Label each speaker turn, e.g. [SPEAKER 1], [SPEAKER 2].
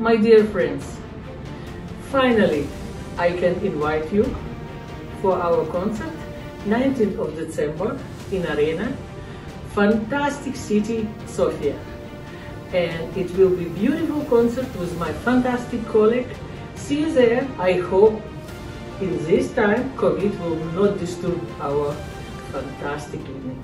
[SPEAKER 1] My dear friends, finally I can invite you for our concert 19th of December in Arena, fantastic city, Sofia. And it will be beautiful concert with my fantastic colleague. See you there. I hope in this time COVID will not disturb our fantastic evening.